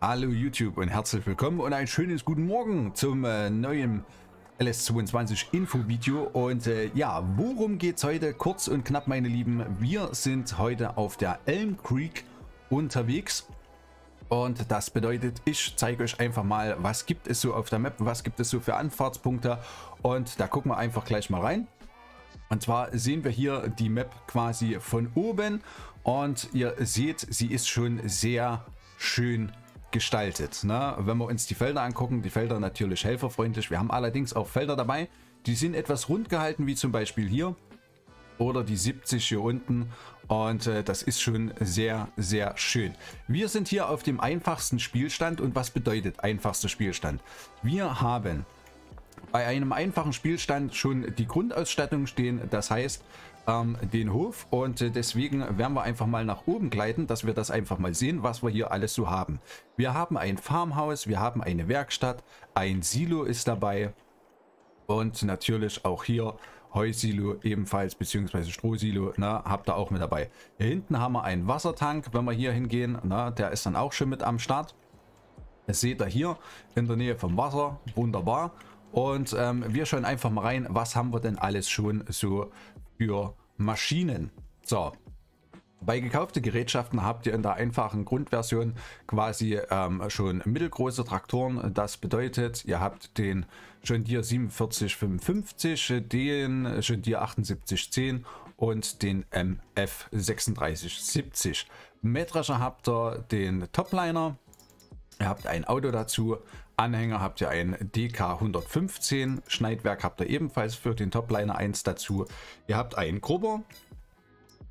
Hallo YouTube und herzlich willkommen und ein schönes guten Morgen zum äh, neuen LS22 Info-Video. Und äh, ja, worum geht es heute? Kurz und knapp, meine Lieben. Wir sind heute auf der Elm Creek unterwegs. Und das bedeutet, ich zeige euch einfach mal, was gibt es so auf der Map, was gibt es so für Anfahrtspunkte. Und da gucken wir einfach gleich mal rein. Und zwar sehen wir hier die Map quasi von oben. Und ihr seht, sie ist schon sehr schön gestaltet. Ne? Wenn wir uns die Felder angucken, die Felder natürlich helferfreundlich. Wir haben allerdings auch Felder dabei, die sind etwas rund gehalten, wie zum Beispiel hier oder die 70 hier unten und äh, das ist schon sehr, sehr schön. Wir sind hier auf dem einfachsten Spielstand und was bedeutet einfachster Spielstand? Wir haben bei einem einfachen Spielstand schon die Grundausstattung stehen, das heißt ähm, den Hof und äh, deswegen werden wir einfach mal nach oben gleiten, dass wir das einfach mal sehen, was wir hier alles so haben. Wir haben ein Farmhaus, wir haben eine Werkstatt, ein Silo ist dabei und natürlich auch hier Heusilo ebenfalls, beziehungsweise Strohsilo, na, habt ihr auch mit dabei. Hier hinten haben wir einen Wassertank, wenn wir hier hingehen, na, der ist dann auch schon mit am Start. Das seht ihr hier in der Nähe vom Wasser, wunderbar. Und ähm, wir schauen einfach mal rein, was haben wir denn alles schon so für Maschinen. So, bei gekauften Gerätschaften habt ihr in der einfachen Grundversion quasi ähm, schon mittelgroße Traktoren. Das bedeutet, ihr habt den John Deere 4755, den John Deere 7810 und den MF 3670. Mähdrescher habt ihr den Topliner. Ihr habt ein Auto dazu. Anhänger habt ihr ein DK 115. Schneidwerk habt ihr ebenfalls für den Topliner 1 dazu. Ihr habt einen Grubber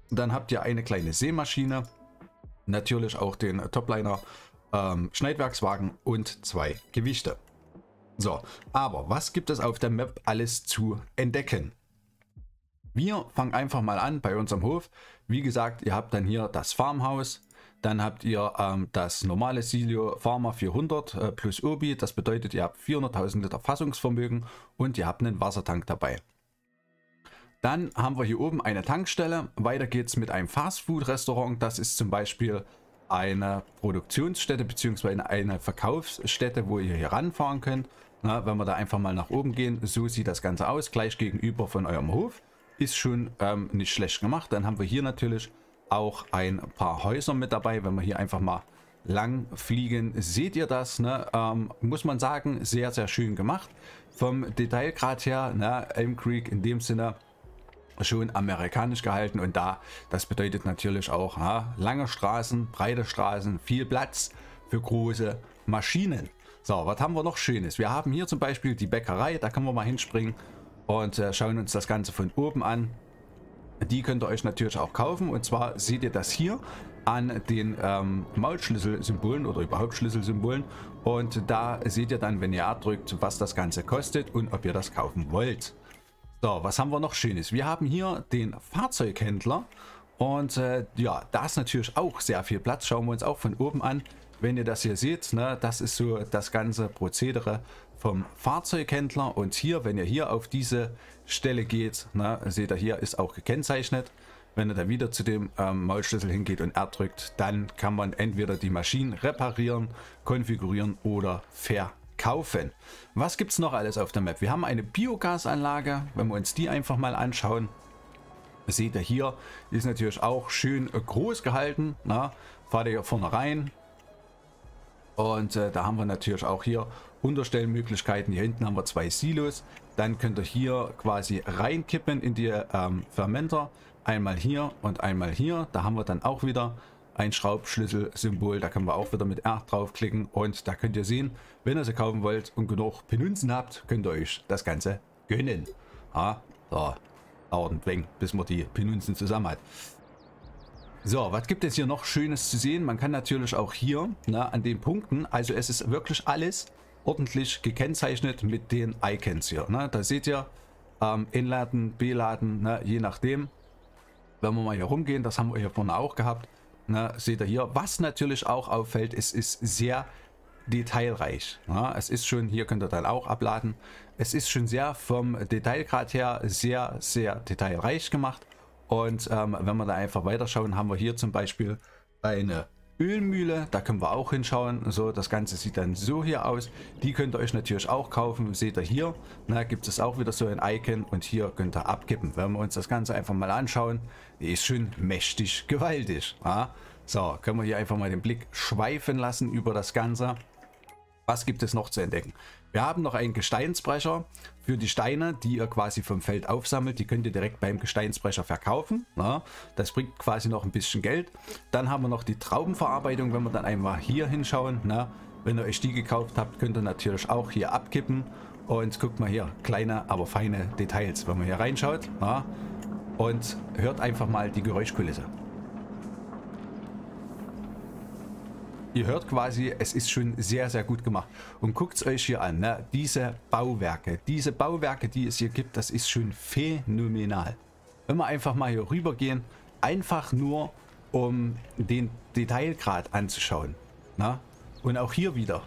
dann habt ihr eine kleine Sämaschine, natürlich auch den Topliner ähm, Schneidwerkswagen und zwei Gewichte. So, aber was gibt es auf der Map alles zu entdecken? Wir fangen einfach mal an bei unserem Hof. Wie gesagt, ihr habt dann hier das Farmhaus, dann habt ihr ähm, das normale Silio Pharma 400 äh, plus Obi. Das bedeutet, ihr habt 400.000 Liter Fassungsvermögen und ihr habt einen Wassertank dabei. Dann haben wir hier oben eine Tankstelle. Weiter geht es mit einem Fastfood-Restaurant. Das ist zum Beispiel eine Produktionsstätte bzw. eine Verkaufsstätte, wo ihr hier ranfahren könnt. Na, wenn wir da einfach mal nach oben gehen, so sieht das Ganze aus, gleich gegenüber von eurem Hof. Ist schon ähm, nicht schlecht gemacht. Dann haben wir hier natürlich auch ein paar Häuser mit dabei. Wenn wir hier einfach mal lang fliegen, seht ihr das. Ne? Ähm, muss man sagen, sehr, sehr schön gemacht. Vom Detailgrad her, ne? Elm Creek in dem Sinne, schon amerikanisch gehalten und da, das bedeutet natürlich auch ja, lange Straßen, breite Straßen, viel Platz für große Maschinen. So, was haben wir noch Schönes? Wir haben hier zum Beispiel die Bäckerei, da können wir mal hinspringen und äh, schauen uns das Ganze von oben an. Die könnt ihr euch natürlich auch kaufen und zwar seht ihr das hier an den ähm, Maulschlüssel-Symbolen oder überhaupt Schlüsselsymbolen und da seht ihr dann, wenn ihr A drückt, was das Ganze kostet und ob ihr das kaufen wollt. So, was haben wir noch Schönes? Wir haben hier den Fahrzeughändler und äh, ja, da ist natürlich auch sehr viel Platz. Schauen wir uns auch von oben an. Wenn ihr das hier seht, ne, das ist so das ganze Prozedere vom Fahrzeughändler. Und hier, wenn ihr hier auf diese Stelle geht, ne, seht ihr hier, ist auch gekennzeichnet. Wenn ihr da wieder zu dem ähm, Maulschlüssel hingeht und R drückt, dann kann man entweder die Maschinen reparieren, konfigurieren oder verkaufen kaufen. Was gibt es noch alles auf der Map? Wir haben eine Biogasanlage, wenn wir uns die einfach mal anschauen. Seht ihr hier, ist natürlich auch schön groß gehalten. Na, fahrt ihr hier vorne rein. Und äh, da haben wir natürlich auch hier Unterstellmöglichkeiten. Hier hinten haben wir zwei Silos. Dann könnt ihr hier quasi reinkippen in die ähm, Fermenter. Einmal hier und einmal hier. Da haben wir dann auch wieder ein Schraubschlüssel-Symbol. Da können wir auch wieder mit R draufklicken und da könnt ihr sehen, wenn ihr sie kaufen wollt und genug Penunzen habt, könnt ihr euch das Ganze gönnen. Ja, so, dauert ein wenig, bis man die Penunzen zusammen hat. So, was gibt es hier noch Schönes zu sehen? Man kann natürlich auch hier ne, an den Punkten, also es ist wirklich alles ordentlich gekennzeichnet mit den Icons hier. Ne? Da seht ihr ähm, Inladen, B-Laden, ne? je nachdem. Wenn wir mal hier rumgehen, das haben wir hier vorne auch gehabt, Ne, seht ihr hier. Was natürlich auch auffällt, es ist sehr detailreich. Ja, es ist schon, hier könnt ihr dann auch abladen. Es ist schon sehr vom Detailgrad her sehr, sehr detailreich gemacht. Und ähm, wenn wir da einfach weiterschauen, haben wir hier zum Beispiel eine Ölmühle, da können wir auch hinschauen. So, das Ganze sieht dann so hier aus. Die könnt ihr euch natürlich auch kaufen. Seht ihr hier, na, gibt es auch wieder so ein Icon und hier könnt ihr abkippen. Wenn wir uns das Ganze einfach mal anschauen, die ist schon mächtig gewaltig. Ja? So, können wir hier einfach mal den Blick schweifen lassen über das Ganze. Was gibt es noch zu entdecken? Wir haben noch einen Gesteinsbrecher für die Steine, die ihr quasi vom Feld aufsammelt. Die könnt ihr direkt beim Gesteinsbrecher verkaufen. Na, das bringt quasi noch ein bisschen Geld. Dann haben wir noch die Traubenverarbeitung, wenn wir dann einmal hier hinschauen. Na, wenn ihr euch die gekauft habt, könnt ihr natürlich auch hier abkippen. Und guckt mal hier, kleine, aber feine Details, wenn man hier reinschaut. Na, und hört einfach mal die Geräuschkulisse. Ihr hört quasi, es ist schon sehr, sehr gut gemacht. Und guckt es euch hier an, ne? diese Bauwerke, diese Bauwerke, die es hier gibt, das ist schon phänomenal. Wenn wir einfach mal hier rüber gehen, einfach nur um den Detailgrad anzuschauen. Na? Und auch hier wieder.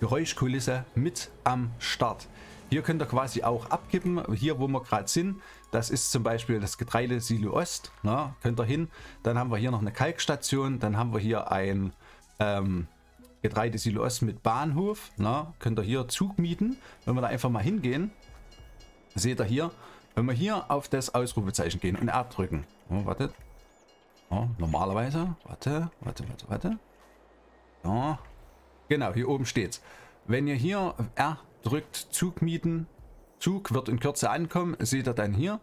Geräuschkulisse mit am Start. Hier könnt ihr quasi auch abkippen. Hier, wo wir gerade sind, das ist zum Beispiel das Getreide Silo Ost. Na, könnt ihr hin. Dann haben wir hier noch eine Kalkstation. Dann haben wir hier ein ähm, Getreide Silo Ost mit Bahnhof. Na, könnt ihr hier Zug mieten. Wenn wir da einfach mal hingehen, seht ihr hier, wenn wir hier auf das Ausrufezeichen gehen und R drücken. Oh, wartet. Oh, normalerweise. Warte, warte, warte, warte. Ja. Genau, hier oben steht's. Wenn ihr hier R drückt Zug mieten. Zug wird in Kürze ankommen, seht ihr dann hier.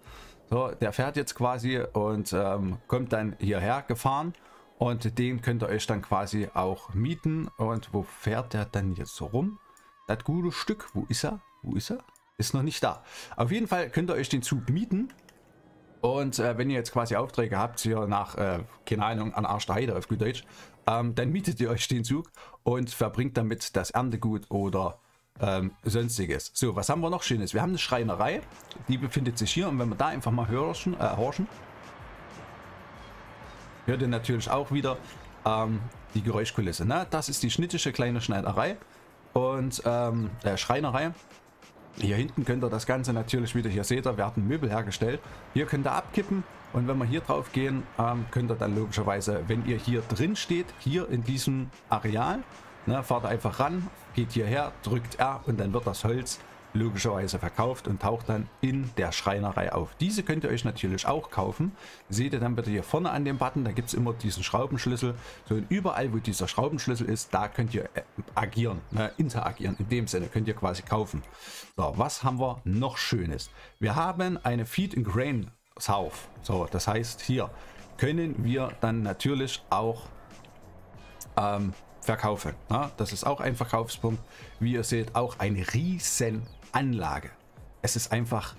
So, der fährt jetzt quasi und ähm, kommt dann hierher gefahren. Und den könnt ihr euch dann quasi auch mieten. Und wo fährt der dann jetzt so rum? Das gute Stück, wo ist er? Wo ist er? Ist noch nicht da. Auf jeden Fall könnt ihr euch den Zug mieten. Und äh, wenn ihr jetzt quasi Aufträge habt, hier nach, äh, keine Ahnung, an Arsch der Heide auf gut Deutsch, ähm, dann mietet ihr euch den Zug und verbringt damit das Erntegut oder ähm, sonstiges. So, was haben wir noch Schönes? Wir haben eine Schreinerei, die befindet sich hier und wenn wir da einfach mal horchen, äh, horchen hört ihr natürlich auch wieder ähm, die Geräuschkulisse. Ne? Das ist die schnittische kleine Schneiderei und ähm, äh, Schreinerei. Hier hinten könnt ihr das Ganze natürlich wieder, hier seht ihr, hatten Möbel hergestellt. Hier könnt ihr abkippen und wenn wir hier drauf gehen, ähm, könnt ihr dann logischerweise, wenn ihr hier drin steht, hier in diesem Areal, Ne, fahrt einfach ran, geht hierher, drückt R und dann wird das Holz logischerweise verkauft und taucht dann in der Schreinerei auf. Diese könnt ihr euch natürlich auch kaufen. Seht ihr dann bitte hier vorne an dem Button, da gibt es immer diesen Schraubenschlüssel. So und überall, wo dieser Schraubenschlüssel ist, da könnt ihr äh, agieren, ne, interagieren. In dem Sinne könnt ihr quasi kaufen. So, was haben wir noch Schönes? Wir haben eine Feed and Grain South. So, das heißt hier können wir dann natürlich auch ähm, verkaufen. Ja, das ist auch ein Verkaufspunkt. Wie ihr seht, auch eine riesen Anlage. Es ist einfach,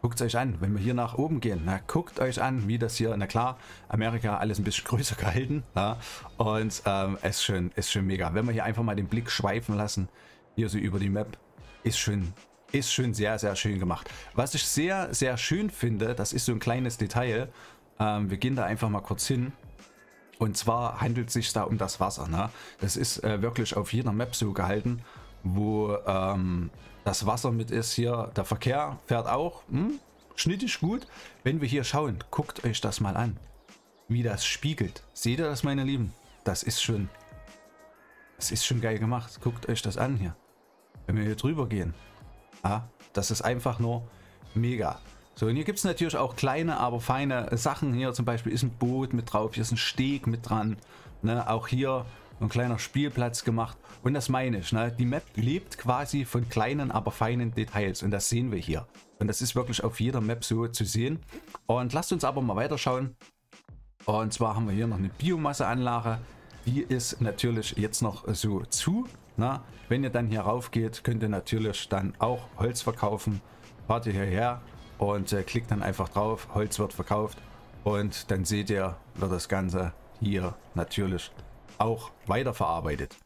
guckt es euch an, wenn wir hier nach oben gehen, na, guckt euch an, wie das hier, na klar, Amerika alles ein bisschen größer gehalten. Ja, und ähm, es ist schon, ist schon mega. Wenn wir hier einfach mal den Blick schweifen lassen, hier so über die Map, ist schon, ist schon sehr, sehr schön gemacht. Was ich sehr, sehr schön finde, das ist so ein kleines Detail. Ähm, wir gehen da einfach mal kurz hin. Und zwar handelt es sich da um das Wasser. Ne? Das ist äh, wirklich auf jeder Map so gehalten, wo ähm, das Wasser mit ist. Hier der Verkehr fährt auch hm, schnittig gut. Wenn wir hier schauen, guckt euch das mal an, wie das spiegelt. Seht ihr das, meine Lieben? Das ist schon, das ist schon geil gemacht. Guckt euch das an hier. Wenn wir hier drüber gehen, ja, das ist einfach nur mega. So, und hier gibt es natürlich auch kleine, aber feine Sachen. Hier zum Beispiel ist ein Boot mit drauf, hier ist ein Steg mit dran. Ne? Auch hier ein kleiner Spielplatz gemacht. Und das meine ich, ne? die Map lebt quasi von kleinen, aber feinen Details. Und das sehen wir hier. Und das ist wirklich auf jeder Map so zu sehen. Und lasst uns aber mal weiterschauen. Und zwar haben wir hier noch eine Biomasseanlage. Die ist natürlich jetzt noch so zu. Ne? Wenn ihr dann hier rauf geht, könnt ihr natürlich dann auch Holz verkaufen. Fahrt ihr hierher, und äh, klickt dann einfach drauf, Holz wird verkauft und dann seht ihr, wird das Ganze hier natürlich auch weiterverarbeitet.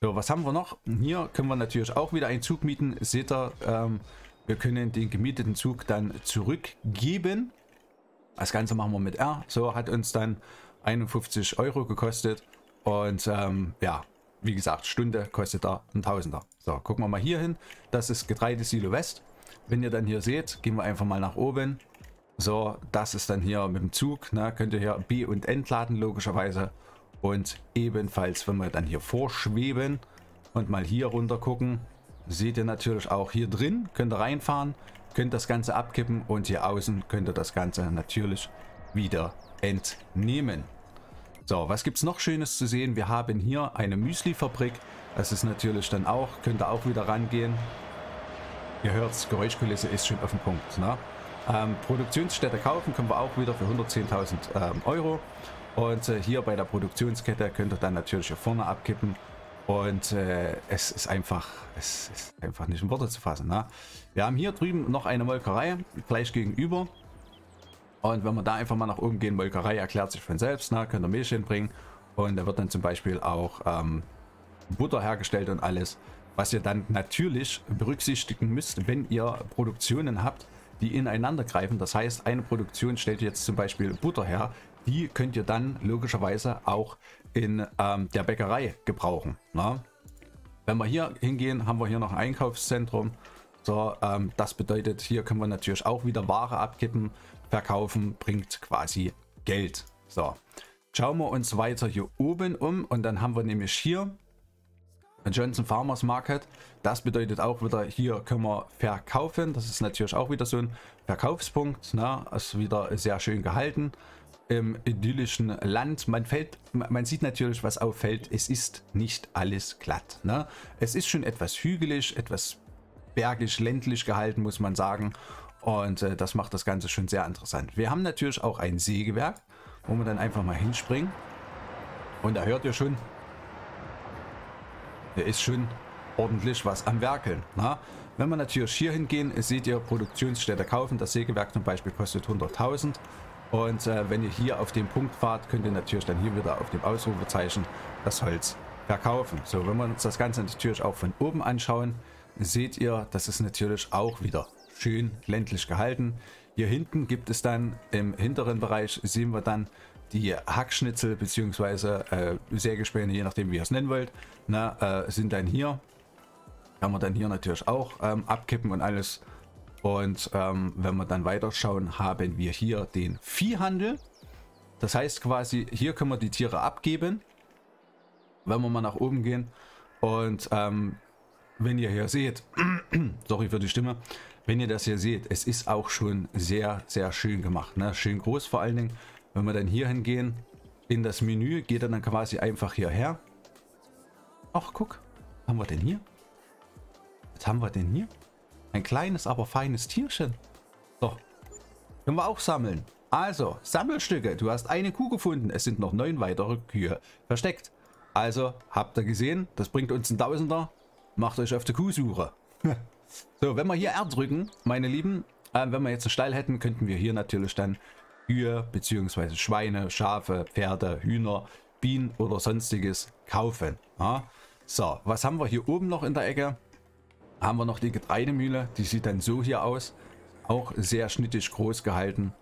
So, was haben wir noch? Hier können wir natürlich auch wieder einen Zug mieten. Seht ihr, ähm, wir können den gemieteten Zug dann zurückgeben. Das Ganze machen wir mit R. So hat uns dann 51 Euro gekostet. Und ähm, ja, wie gesagt, Stunde kostet er ein Tausender. So, gucken wir mal hier hin. Das ist Getreidesilo West. Wenn ihr dann hier seht, gehen wir einfach mal nach oben. So, das ist dann hier mit dem Zug. Ne? Könnt ihr hier B- und entladen, logischerweise. Und ebenfalls, wenn wir dann hier vorschweben und mal hier runter gucken, seht ihr natürlich auch hier drin, könnt ihr reinfahren, könnt das Ganze abkippen und hier außen könnt ihr das Ganze natürlich wieder entnehmen. So, was gibt es noch Schönes zu sehen? Wir haben hier eine Müsli-Fabrik. Das ist natürlich dann auch, könnt ihr auch wieder rangehen. Ihr hört Geräuschkulisse ist schon auf dem Punkt. Ne? Ähm, Produktionsstätte kaufen können wir auch wieder für 110.000 ähm, Euro. Und äh, hier bei der Produktionskette könnt ihr dann natürlich hier vorne abkippen. Und äh, es ist einfach, es ist einfach nicht in Worte zu fassen. Ne? Wir haben hier drüben noch eine Molkerei, gleich gegenüber. Und wenn wir da einfach mal nach oben gehen, Molkerei erklärt sich von selbst, ne? könnt ihr Milch hinbringen. Und da wird dann zum Beispiel auch ähm, Butter hergestellt und alles. Was ihr dann natürlich berücksichtigen müsst, wenn ihr Produktionen habt, die ineinander greifen. Das heißt, eine Produktion stellt jetzt zum Beispiel Butter her, die könnt ihr dann logischerweise auch in ähm, der Bäckerei gebrauchen. Na? Wenn wir hier hingehen, haben wir hier noch ein Einkaufszentrum. So, ähm, das bedeutet, hier können wir natürlich auch wieder Ware abkippen, verkaufen, bringt quasi Geld. So, schauen wir uns weiter hier oben um und dann haben wir nämlich hier Johnson Farmers Market. Das bedeutet auch wieder, hier können wir verkaufen. Das ist natürlich auch wieder so ein Verkaufspunkt. Ne? Ist wieder sehr schön gehalten im idyllischen Land. Man, fällt, man sieht natürlich, was auffällt. Es ist nicht alles glatt. Ne? Es ist schon etwas hügelig, etwas bergig, ländlich gehalten, muss man sagen. Und äh, das macht das Ganze schon sehr interessant. Wir haben natürlich auch ein Sägewerk, wo wir dann einfach mal hinspringen. Und da hört ihr schon, da ist schon ordentlich was am Werkeln. Na? Wenn wir natürlich hier hingehen, seht ihr Produktionsstätte kaufen. Das Sägewerk zum Beispiel kostet 100.000 und äh, wenn ihr hier auf den Punkt fahrt, könnt ihr natürlich dann hier wieder auf dem Ausrufezeichen das Holz verkaufen. So, wenn wir uns das Ganze natürlich auch von oben anschauen, seht ihr, das ist natürlich auch wieder schön ländlich gehalten. Hier hinten gibt es dann im hinteren Bereich, sehen wir dann die Hackschnitzel bzw. Äh, Sägespäne, je nachdem wie ihr es nennen wollt, na, äh, sind dann hier. Kann man dann hier natürlich auch ähm, abkippen und alles und ähm, wenn wir dann weiterschauen, haben wir hier den Viehhandel. Das heißt quasi, hier können wir die Tiere abgeben. Wenn wir mal nach oben gehen. Und ähm, wenn ihr hier seht, sorry für die Stimme, wenn ihr das hier seht, es ist auch schon sehr, sehr schön gemacht. Ne? Schön groß vor allen Dingen. Wenn wir dann hier hingehen, in das Menü, geht er dann quasi einfach hierher. Ach, guck, haben wir denn hier? Was haben wir denn hier? Ein kleines, aber feines Tierchen. So. Können wir auch sammeln. Also, Sammelstücke. Du hast eine Kuh gefunden. Es sind noch neun weitere Kühe versteckt. Also, habt ihr gesehen? Das bringt uns ein Tausender. Macht euch auf die Kuhsuche. so, wenn wir hier R drücken, meine Lieben, äh, wenn wir jetzt einen Stall hätten, könnten wir hier natürlich dann Kühe bzw. Schweine, Schafe, Pferde, Hühner, Bienen oder sonstiges kaufen. Ja? So, was haben wir hier oben noch in der Ecke? haben wir noch die Getreidemühle. Die sieht dann so hier aus. Auch sehr schnittig groß gehalten.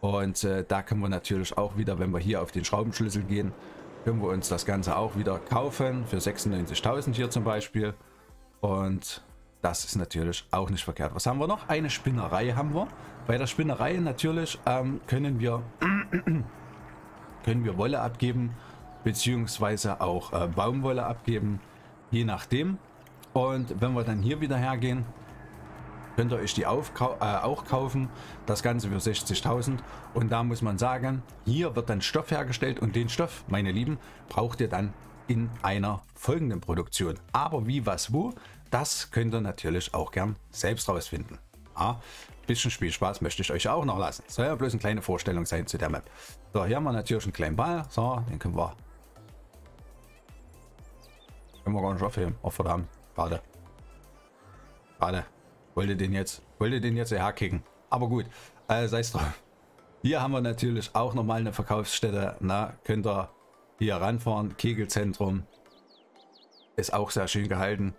Und äh, da können wir natürlich auch wieder, wenn wir hier auf den Schraubenschlüssel gehen, können wir uns das Ganze auch wieder kaufen. Für 96.000 hier zum Beispiel. Und das ist natürlich auch nicht verkehrt. Was haben wir noch? Eine Spinnerei haben wir. Bei der Spinnerei natürlich ähm, können wir können wir Wolle abgeben, beziehungsweise auch äh, Baumwolle abgeben, je nachdem. Und wenn wir dann hier wieder hergehen, könnt ihr euch die aufkau äh, auch kaufen. Das Ganze für 60.000. Und da muss man sagen, hier wird dann Stoff hergestellt und den Stoff, meine Lieben, braucht ihr dann in einer folgenden Produktion. Aber wie, was, wo, das könnt ihr natürlich auch gern selbst rausfinden. Ja, bisschen Spielspaß möchte ich euch auch noch lassen. Soll ja bloß eine kleine Vorstellung sein zu der Map. So, hier haben wir natürlich einen kleinen Ball. So, den können wir, können wir gar nicht aufheben. Oh, verdammt. Schade. Schade. Wollte den jetzt, wollte den jetzt herkicken. Aber gut, äh, sei es drauf. Hier haben wir natürlich auch nochmal eine Verkaufsstätte. Na, könnt ihr hier ranfahren. Kegelzentrum. Ist auch sehr schön gehalten.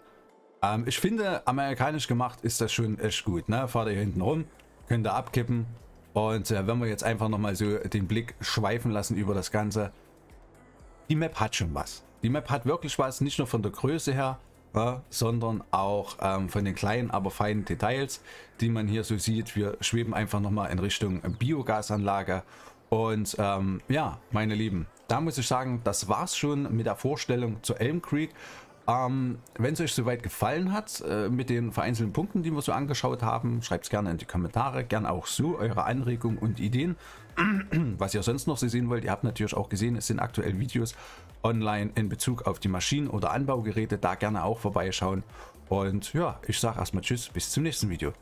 Ähm, ich finde, amerikanisch gemacht ist das schon echt gut. Ne? Fahrt ihr hier hinten rum, könnt ihr abkippen. Und äh, wenn wir jetzt einfach nochmal so den Blick schweifen lassen über das Ganze. Die Map hat schon was. Die Map hat wirklich was, nicht nur von der Größe her, ja, sondern auch ähm, von den kleinen, aber feinen Details, die man hier so sieht. Wir schweben einfach nochmal in Richtung Biogasanlage. Und ähm, ja, meine Lieben, da muss ich sagen, das war's schon mit der Vorstellung zu Elm Creek. Ähm, Wenn es euch soweit gefallen hat äh, mit den vereinzelten Punkten, die wir so angeschaut haben, schreibt es gerne in die Kommentare. Gerne auch so eure Anregungen und Ideen. Was ihr sonst noch so sehen wollt, ihr habt natürlich auch gesehen, es sind aktuell Videos online in Bezug auf die Maschinen oder Anbaugeräte. Da gerne auch vorbeischauen. Und ja, ich sage erstmal Tschüss, bis zum nächsten Video.